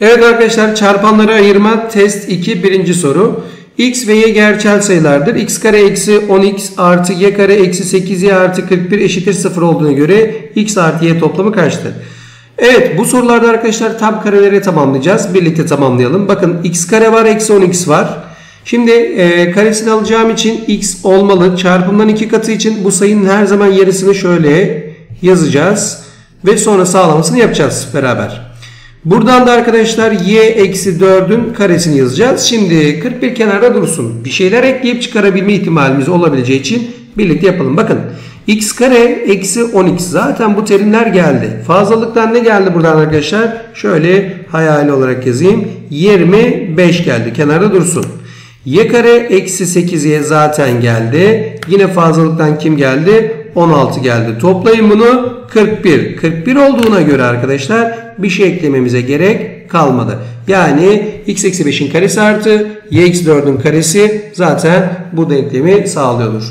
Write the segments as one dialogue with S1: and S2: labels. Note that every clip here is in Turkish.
S1: Evet arkadaşlar çarpanları ayırma test 2 birinci soru. x ve y gerçel sayılardır. x kare eksi 10x artı y kare eksi 8y artı 41 eşittir 0 olduğuna göre x artı y toplamı kaçtır? Evet bu sorularda arkadaşlar tam kareleri tamamlayacağız. Birlikte tamamlayalım. Bakın x kare var eksi 10x var. Şimdi e, karesini alacağım için x olmalı. Çarpımdan iki katı için bu sayının her zaman yarısını şöyle yazacağız. Ve sonra sağlamasını yapacağız beraber. Buradan da arkadaşlar y eksi 4'ün karesini yazacağız. Şimdi 41 kenarda dursun. Bir şeyler ekleyip çıkarabilme ihtimalimiz olabileceği için birlikte yapalım. Bakın x kare eksi 10x zaten bu terimler geldi. Fazlalıktan ne geldi buradan arkadaşlar? Şöyle hayali olarak yazayım. 25 geldi. Kenarda dursun. y kare eksi 8y zaten geldi. Yine fazlalıktan kim geldi? 16 geldi. Toplayın bunu 41. 41 olduğuna göre arkadaşlar bir şey eklememize gerek kalmadı. Yani x eksi 5'in karesi artı y eksi 4'ün karesi zaten bu denklemi sağlıyordur.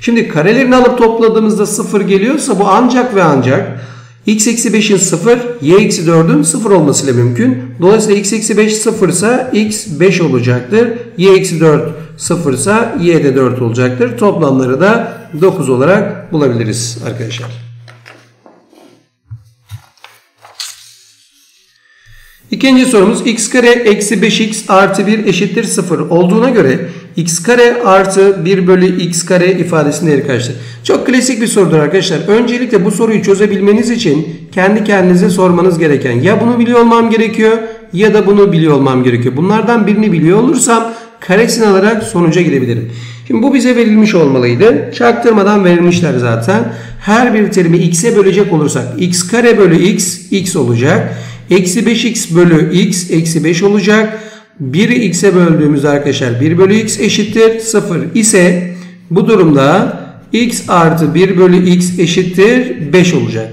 S1: Şimdi karelerini alıp topladığımızda 0 geliyorsa bu ancak ve ancak x eksi 5'in 0, y eksi 4'ün 0 olmasıyla mümkün. Dolayısıyla x eksi 5 0 ise x 5 olacaktır. y eksi 4 0 ise y de 4 olacaktır. Toplamları da 9 olarak bulabiliriz arkadaşlar. İkinci sorumuz x kare eksi 5x artı 1 eşittir 0 olduğuna göre x kare artı 1 bölü x kare ifadesinin değeri kaçtır? Çok klasik bir sorudur arkadaşlar. Öncelikle bu soruyu çözebilmeniz için kendi kendinize sormanız gereken ya bunu biliyor olmam gerekiyor ya da bunu biliyor olmam gerekiyor. Bunlardan birini biliyor olursam karesini alarak sonuca gidebilirim. Şimdi bu bize verilmiş olmalıydı. Çaktırmadan verilmişler zaten. Her bir terimi x'e bölecek olursak x kare bölü x x olacak. Eksi 5x bölü x eksi 5 olacak. 1'i x'e böldüğümüzde arkadaşlar 1 bölü x eşittir 0 ise bu durumda x artı 1 bölü x eşittir 5 olacak.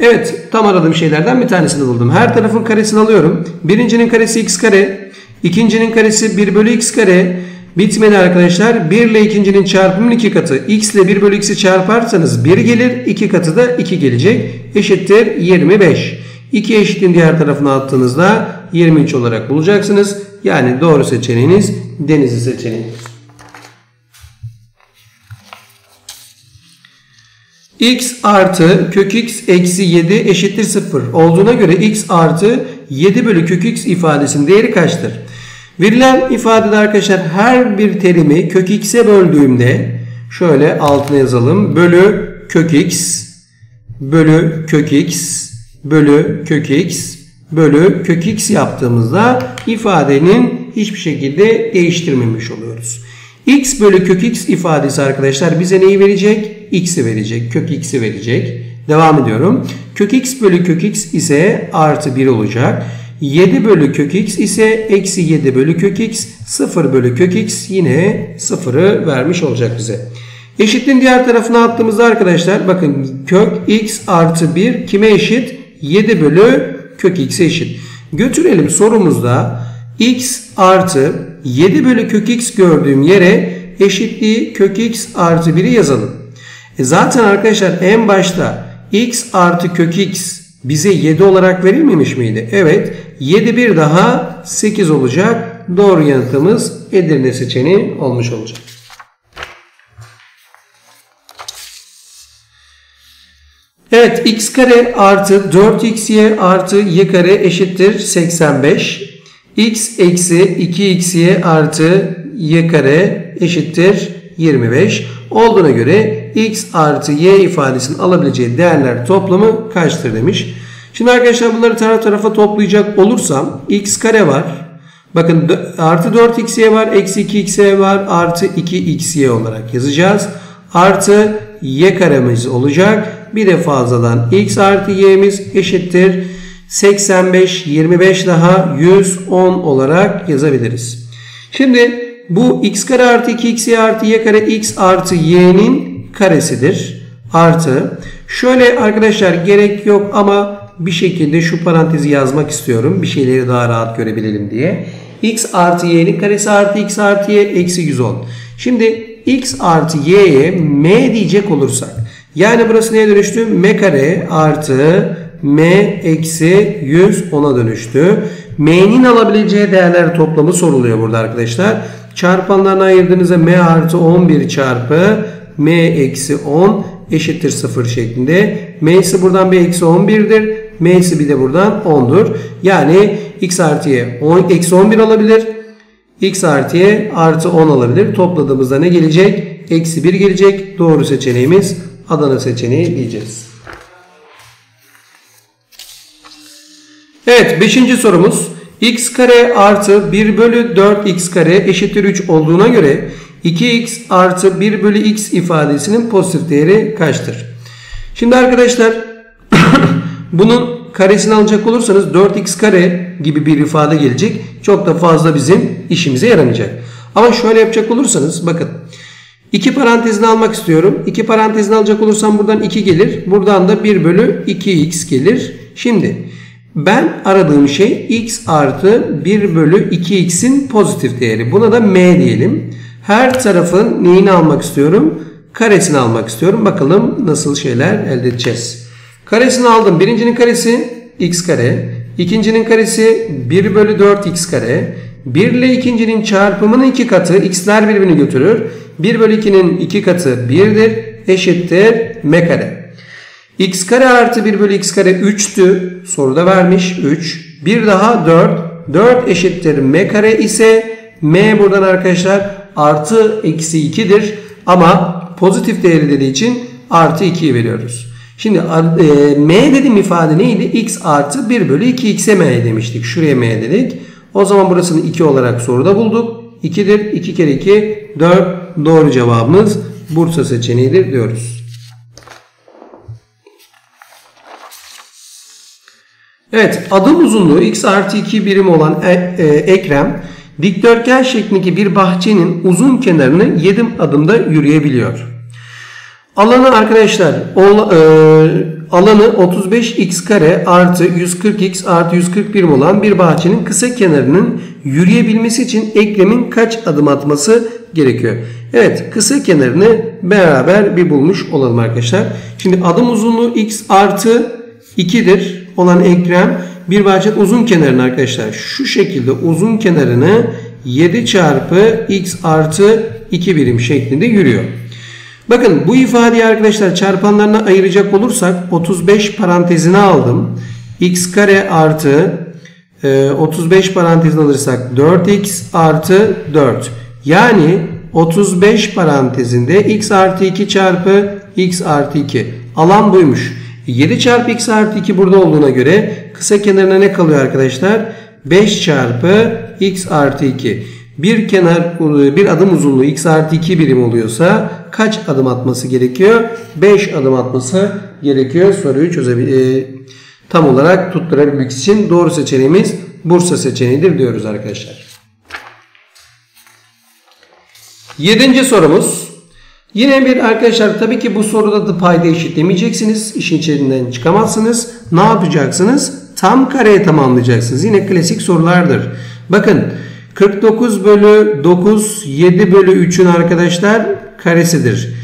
S1: Evet tam aradığım şeylerden bir tanesini buldum. Her tarafın karesini alıyorum. Birincinin karesi x kare. ikincinin karesi 1 bölü x kare. Bitmedi arkadaşlar. 1 ile ikincinin çarpımının 2 katı. x ile 1 bölü x'i çarparsanız 1 gelir. 2 katı da 2 gelecek. Eşittir 25. 2 eşitliğin diğer tarafına attığınızda 23 olarak bulacaksınız. Yani doğru seçeneğiniz denizli seçeneği. x artı kök x eksi 7 eşittir 0 olduğuna göre x artı 7 bölü kök x ifadesinin değeri kaçtır? Verilen ifadede arkadaşlar her bir terimi kök x'e böldüğümde şöyle altına yazalım. Bölü kök x bölü kök x bölü kök x bölü kök x yaptığımızda ifadenin hiçbir şekilde değiştirmemiş oluyoruz. x bölü kök x ifadesi arkadaşlar bize neyi verecek? x'i verecek. Kök x'i verecek. Devam ediyorum. Kök x bölü kök x ise artı 1 olacak. 7 bölü kök x ise eksi 7 bölü kök x 0 bölü kök x yine 0'ı vermiş olacak bize. Eşitliğin diğer tarafına attığımızda arkadaşlar bakın kök x artı 1 kime eşit? 7 bölü kök x'e eşit. Götürelim sorumuzda x artı 7 bölü kök x gördüğüm yere eşitliği kök x artı 1'i yazalım. E zaten arkadaşlar en başta x artı kök x bize 7 olarak verilmemiş miydi? Evet. 7 bir daha 8 olacak. Doğru yanıtımız Edirne seçeneği olmuş olacak. Evet x kare artı 4xy artı y kare eşittir 85. x eksi 2xy artı y kare eşittir 25. Olduğuna göre x artı y ifadesinin alabileceği değerler toplamı kaçtır demiş. Şimdi arkadaşlar bunları taraf tarafa toplayacak olursam x kare var. Bakın artı 4xy var, eksi 2xy var, artı 2xy olarak yazacağız. Artı y karemiz olacak. Bir de fazladan x artı y'miz eşittir. 85, 25 daha 110 olarak yazabiliriz. Şimdi bu x kare artı 2xy artı y kare x artı y'nin karesidir. Artı şöyle arkadaşlar gerek yok ama bir şekilde şu parantezi yazmak istiyorum. Bir şeyleri daha rahat görebilelim diye. x artı y'nin karesi artı x artı y eksi 110. Şimdi x artı y'ye m diyecek olursak yani burası neye dönüştü? M kare artı m eksi 100 10'a dönüştü. m'nin alabileceği değerler toplamı soruluyor burada arkadaşlar. Çarpanlarına ayırdığınızda m artı 11 çarpı m eksi 10 eşittir 0 şeklinde. m'si buradan bir eksi 11'dir. m'si bir de buradan 10'dur. Yani x artı y 10, eksi 11 olabilir. X artı y artı 10 olabilir. Topladığımızda ne gelecek? Eksi 1 gelecek. Doğru seçeneğimiz Adana seçeneği diyeceğiz. Evet 5. sorumuz x kare artı 1 bölü 4x kare eşittir 3 olduğuna göre 2x artı 1 bölü x ifadesinin pozitif değeri kaçtır? Şimdi arkadaşlar bunun karesini alacak olursanız 4x kare gibi bir ifade gelecek. Çok da fazla bizim işimize yaramayacak. Ama şöyle yapacak olursanız bakın. 2 parantezini almak istiyorum. 2 parantezini alacak olursam buradan 2 gelir. Buradan da 1 bölü 2x gelir. Şimdi ben aradığım şey x artı 1 bölü 2x'in pozitif değeri. Buna da m diyelim. Her tarafın neyini almak istiyorum? Karesini almak istiyorum. Bakalım nasıl şeyler elde edeceğiz. Karesini aldım. Birincinin karesi x kare. İkincinin karesi 1 bölü 4 x kare. 1 ile ikincinin çarpımının iki katı x'ler birbirini götürür. 1 bölü 2'nin iki katı 1'dir. Eşittir m kare. x kare artı 1 bölü x kare 3'tü. Soruda vermiş 3. Bir daha 4. 4 eşittir m kare ise m buradan arkadaşlar artı eksi 2'dir. Ama pozitif değeri dediği için artı 2'yi veriyoruz. Şimdi e, m dediğim ifade neydi? x artı 1 bölü 2x'e m demiştik. Şuraya m dedik. O zaman burasını 2 olarak soruda bulduk. 2'dir. 2 kere 2 4. Doğru cevabımız Bursa seçeneğidir diyoruz. Evet adım uzunluğu x artı 2 birim olan e, e, Ekrem dikdörtgen şeklindeki bir bahçenin uzun kenarını 7 adımda yürüyebiliyor. Alanı arkadaşlar e, alanı 35x kare artı 140x artı 140 birim olan bir bahçenin kısa kenarının yürüyebilmesi için Ekrem'in kaç adım atması gerekiyor? Evet kısa kenarını beraber bir bulmuş olalım arkadaşlar. Şimdi adım uzunluğu x artı 2'dir olan Ekrem bir bahçe uzun kenarını arkadaşlar şu şekilde uzun kenarını 7 çarpı x artı 2 birim şeklinde yürüyor. Bakın bu ifadeyi arkadaşlar çarpanlarına ayıracak olursak 35 parantezine aldım. x kare artı 35 e, parantezine alırsak 4x artı 4. Yani 35 parantezinde x artı 2 çarpı x artı 2. Alan buymuş. 7 çarpı x artı 2 burada olduğuna göre kısa kenarına ne kalıyor arkadaşlar? 5 çarpı x artı 2. Bir kenar bir adım uzunluğu x artı 2 birim oluyorsa kaç adım atması gerekiyor? 5 adım atması gerekiyor. Soruyu çözebil e, tam olarak tutturabilmek için doğru seçeneğimiz Bursa seçeneğidir diyoruz arkadaşlar. Yedinci sorumuz. Yine bir arkadaşlar tabii ki bu soruda da payda eşitlemeyeceksiniz. İşin içinden çıkamazsınız. Ne yapacaksınız? Tam kareye tamamlayacaksınız. Yine klasik sorulardır. Bakın 49 bölü 9 7 bölü 3'ün arkadaşlar karesidir.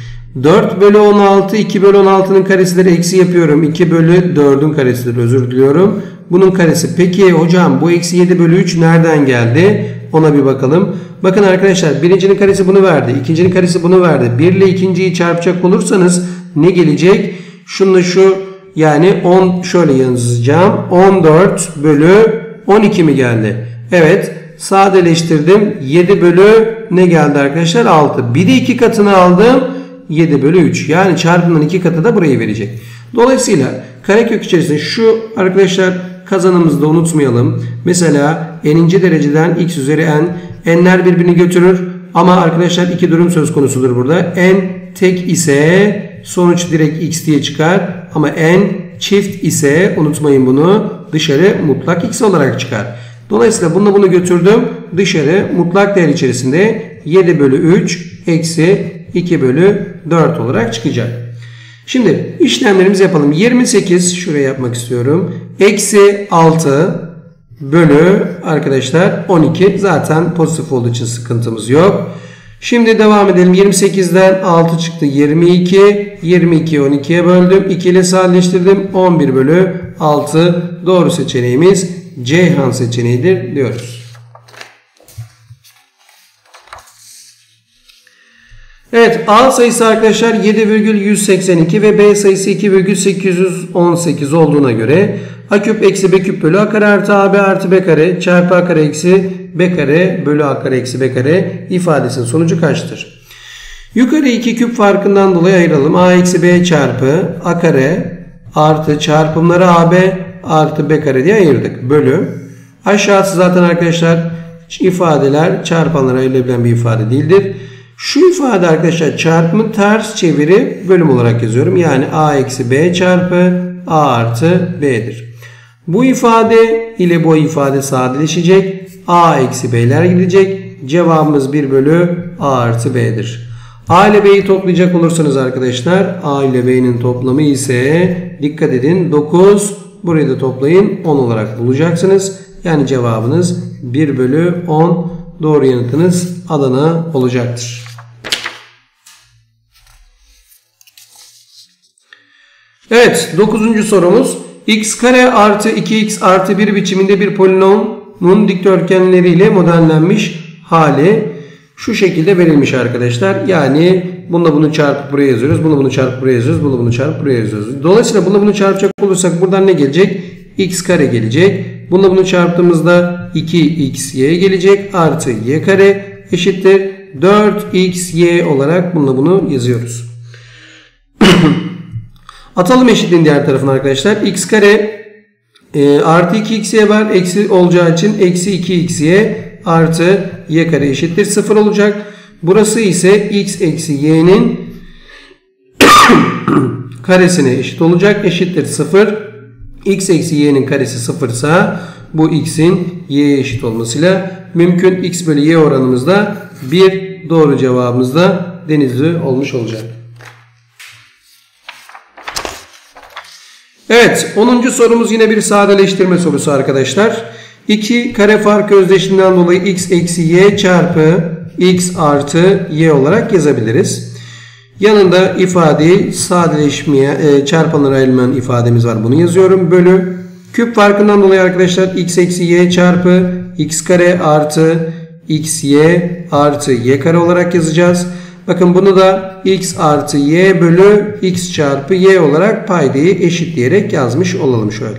S1: 4 bölü 16 2 bölü 16'nın karesileri eksi yapıyorum. 2 bölü 4'ün karesidir özür diliyorum. Bunun karesi. Peki hocam bu eksi 7 bölü 3 nereden geldi? Ona bir bakalım. Bakın arkadaşlar birincinin karesi bunu verdi. ikincinin karesi bunu verdi. 1 ile ikinciyi çarpacak olursanız ne gelecek? Şunla şu yani 10 şöyle yazacağım. 14 bölü 12 mi geldi? Evet sadeleştirdim. 7 bölü ne geldi arkadaşlar? 6. Bir de 2 katını aldım. 7 bölü 3. Yani çarpımın 2 katı da burayı verecek. Dolayısıyla karekök içerisinde şu arkadaşlar kazanımızı da unutmayalım. Mesela n'inci dereceden x üzeri n. n'ler birbirini götürür. Ama arkadaşlar iki durum söz konusudur burada. n tek ise sonuç direkt x diye çıkar. Ama n çift ise unutmayın bunu dışarı mutlak x olarak çıkar. Dolayısıyla bunu bunu götürdüm. Dışarı mutlak değer içerisinde 7 bölü 3 eksi 2 bölü 4 olarak çıkacak. Şimdi işlemlerimizi yapalım. 28 şuraya yapmak istiyorum. Eksi 6 bölü arkadaşlar 12 zaten pozitif olduğu için sıkıntımız yok. Şimdi devam edelim. 28'den 6 çıktı. 22. 22 12'ye böldüm. 2 ile sadeleştirdim. 11 bölü 6. Doğru seçeneğimiz Ceyhan seçeneğidir diyoruz. Evet A sayısı arkadaşlar 7,182 ve B sayısı 2,818 olduğuna göre A küp eksi B küp bölü A kare artı AB artı B kare çarpı A kare eksi B kare bölü A kare eksi B kare ifadesinin sonucu kaçtır? Yukarı iki küp farkından dolayı ayıralım. A eksi B çarpı A kare artı çarpımları AB artı B kare diye ayırdık. Bölü. Aşağısı zaten arkadaşlar ifadeler çarpanlara ayrılabilen bir ifade değildir. Şu ifade arkadaşlar çarpımı ters çeviri bölüm olarak yazıyorum. Yani A eksi B çarpı A artı B'dir. Bu ifade ile bu ifade sadeleşecek. A eksi B'ler gidecek. Cevabımız 1 bölü A artı B'dir. A ile B'yi toplayacak olursanız arkadaşlar A ile B'nin toplamı ise dikkat edin 9 burayı da toplayın 10 olarak bulacaksınız. Yani cevabınız 1 bölü 10 doğru yanıtınız Adana olacaktır. Evet 9. sorumuz x kare artı 2x artı 1 biçiminde bir polinomun dikdörtgenleriyle modellenmiş hali şu şekilde verilmiş arkadaşlar. Yani bununla bunu çarpıp buraya yazıyoruz. Bunu bunu çarpıp buraya yazıyoruz. Bunu bunu çarpıp buraya yazıyoruz. Dolayısıyla bununla bunu çarpacak olursak buradan ne gelecek? x kare gelecek. Bununla bunu çarptığımızda 2xy gelecek. Artı y kare eşittir 4xy olarak bununla bunu yazıyoruz. Atalım eşitliğin diğer tarafına arkadaşlar. x kare e, artı 2xy var. Eksi olacağı için eksi 2xy artı y kare eşittir 0 olacak. Burası ise x eksi y'nin karesine eşit olacak. Eşittir 0. x eksi y'nin karesi 0 ise bu x'in y'ye eşit olmasıyla mümkün. x bölü y oranımızda 1 doğru cevabımız da denizli olmuş olacak. Evet 10. sorumuz yine bir sadeleştirme sorusu arkadaşlar. 2 kare fark özdeşliğinden dolayı x eksi y çarpı x artı y olarak yazabiliriz. Yanında ifadeyi sadeleşmeye e, çarpanlara ayrılmayan ifademiz var. Bunu yazıyorum. Bölü küp farkından dolayı arkadaşlar x eksi y çarpı x kare artı x y artı y kare olarak yazacağız. Bakın bunu da x artı y bölü x çarpı y olarak paydayı eşitleyerek yazmış olalım şöyle.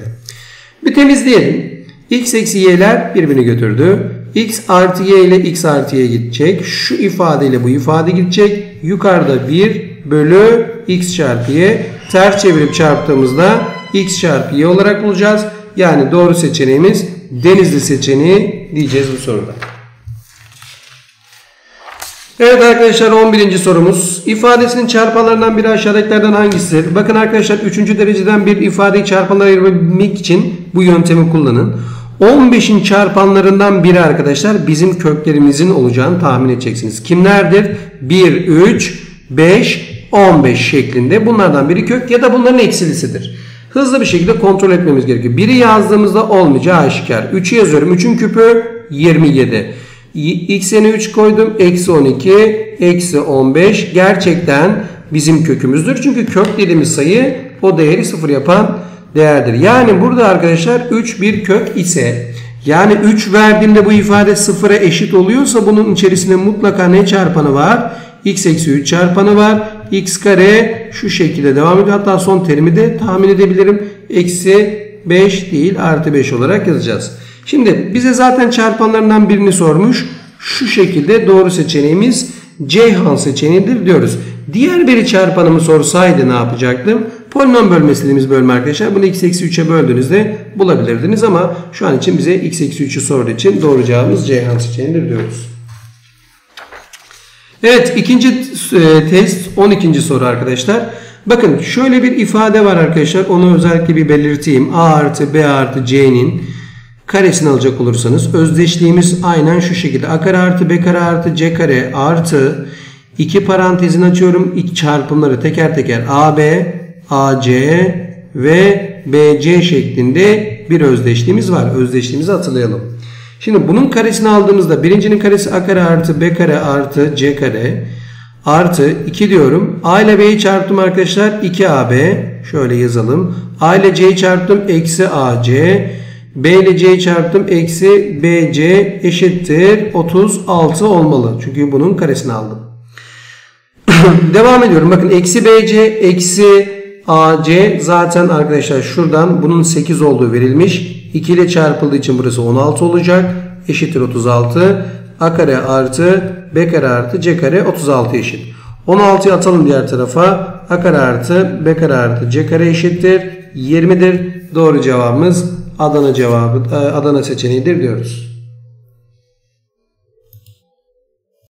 S1: Bir temizleyelim. x eksi y'ler birbirini götürdü. X artı y ile x artı y gidecek. Şu ifadeyle bu ifade gidecek. Yukarıda 1 bölü x çarpı y. Ters çevirip çarptığımızda x çarpı y olarak bulacağız. Yani doğru seçeneğimiz denizli seçeneği diyeceğiz bu soruda. Evet arkadaşlar 11. sorumuz. İfadesinin çarpanlarından biri aşağıdakilerden hangisidir? Bakın arkadaşlar 3. dereceden bir ifadeyi çarpanlara ayırmak için bu yöntemi kullanın. 15'in çarpanlarından biri arkadaşlar bizim köklerimizin olacağını tahmin edeceksiniz. Kimlerdir? 1, 3, 5, 15 şeklinde. Bunlardan biri kök ya da bunların eksilisidir. Hızlı bir şekilde kontrol etmemiz gerekiyor. Biri yazdığımızda olmayacağı aşikar. 3'ü yazıyorum. 3'ün küpü 27. X'ine 3 koydum. Eksi 12, eksi 15 gerçekten bizim kökümüzdür. Çünkü kök dediğimiz sayı o değeri 0 yapan değerdir. Yani burada arkadaşlar 3 bir kök ise yani 3 verdiğimde bu ifade 0'a eşit oluyorsa bunun içerisinde mutlaka ne çarpanı var? x eksi 3 çarpanı var. x kare şu şekilde devam ediyor. Hatta son terimi de tahmin edebilirim. Eksi 5 değil artı 5 olarak yazacağız. Şimdi bize zaten çarpanlarından birini sormuş. Şu şekilde doğru seçeneğimiz Ceyhan seçeneğidir diyoruz. Diğer biri çarpanımı sorsaydı ne yapacaktım? Polinom bölmesi dediğimiz bölme arkadaşlar. Bunu x eksi 3'e böldüğünüzde bulabilirdiniz ama şu an için bize x eksi 3'ü sorduğu için doğru cevabımız Ceyhan seçeneğidir diyoruz. Evet ikinci e, test 12. soru arkadaşlar. Bakın şöyle bir ifade var arkadaşlar. Onu özellikle bir belirteyim. A artı B artı C'nin karesini alacak olursanız özdeşliğimiz aynen şu şekilde. A kare artı B kare artı C kare artı iki parantezin açıyorum. İlk çarpımları teker teker AB, AC ve BC şeklinde bir özdeşliğimiz var. Özdeşliğimizi hatırlayalım. Şimdi bunun karesini aldığımızda birincinin karesi a kare artı b kare artı c kare artı 2 diyorum. A ile B'yi çarptım arkadaşlar. 2AB. Şöyle yazalım. A ile C'yi çarptım. Eksi AC. B ile C'yi çarptım. Eksi BC eşittir. 36 olmalı. Çünkü bunun karesini aldım. Devam ediyorum. Bakın eksi BC eksi AC zaten arkadaşlar şuradan bunun 8 olduğu verilmiş. 2 ile çarpıldığı için burası 16 olacak. Eşittir 36. A kare artı B kare artı C kare 36 eşit. 16'yı atalım diğer tarafa. A kare artı B kare artı C kare eşittir. 20'dir. Doğru cevabımız Adana cevabı Adana seçeneğidir diyoruz.